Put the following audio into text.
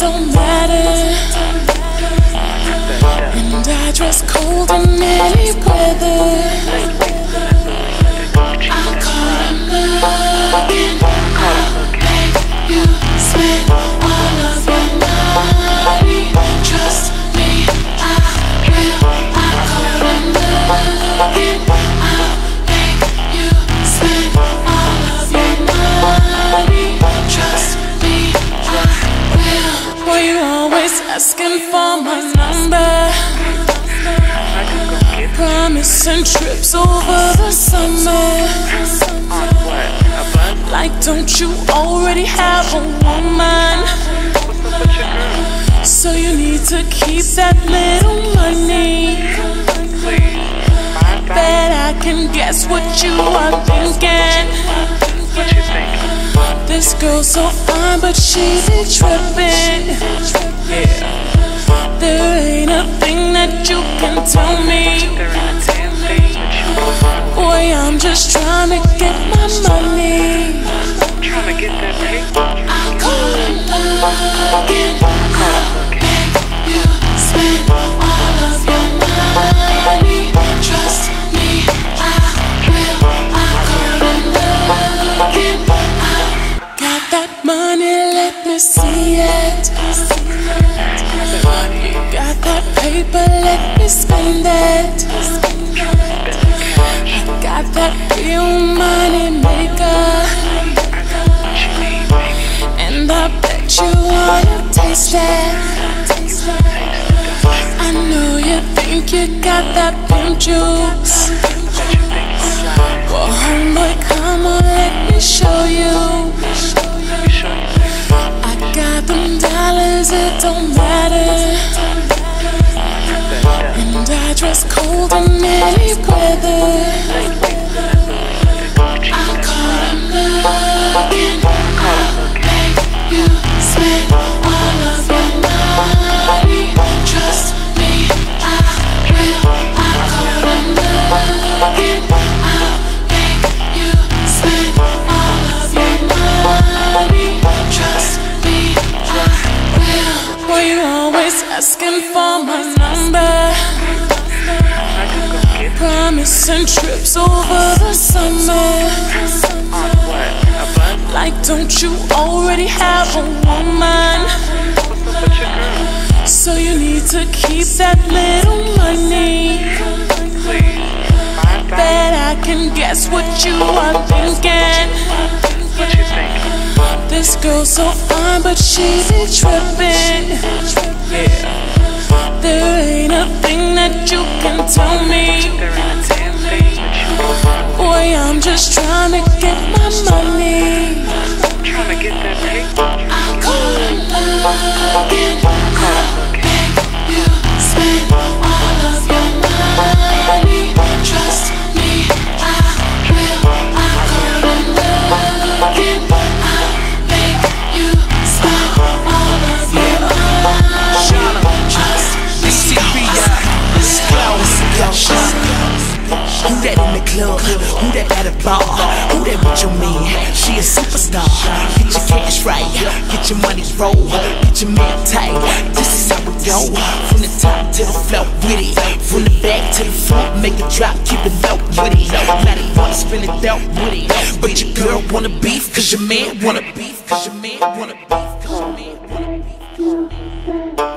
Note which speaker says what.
Speaker 1: don't matter. And I dress cold in asking for my number? Promising trips over the summer. Like, don't you already have a woman? So you need to keep that little money. Bet I can guess what you are thinking. This girl's so fine, but she be tripping. Yeah. There ain't a thing that you can tell me. Boy, I'm just trying to get my money. I call him looking. Money maker. And I bet you wanna taste it. I know you think you got that pimp juice. Well, oh homeboy, come on, let me show you. I got them dollars, it don't matter. And I dress cold in any weather. Asking for my number? Promising trips over the summer. Like, don't you already have a woman? So you need to keep that little money. Bet I can guess what you are thinking. This girl's so fine, but she be tripping. Yeah. There ain't a thing that you can tell me. Boy, I'm just trying to get my money. I call him looking.
Speaker 2: Club? Who that at a bar? Who that with your man? She a superstar. Get your cash right, get your money roll, get your man tight. This is how we go. From the top to the floor with it. From the back to the front, make it drop, keep it low with it. Now they wanna spin it out with it. But your girl wanna beef, cause your man wanna beef, cause your man wanna beef, cause your man wanna beef.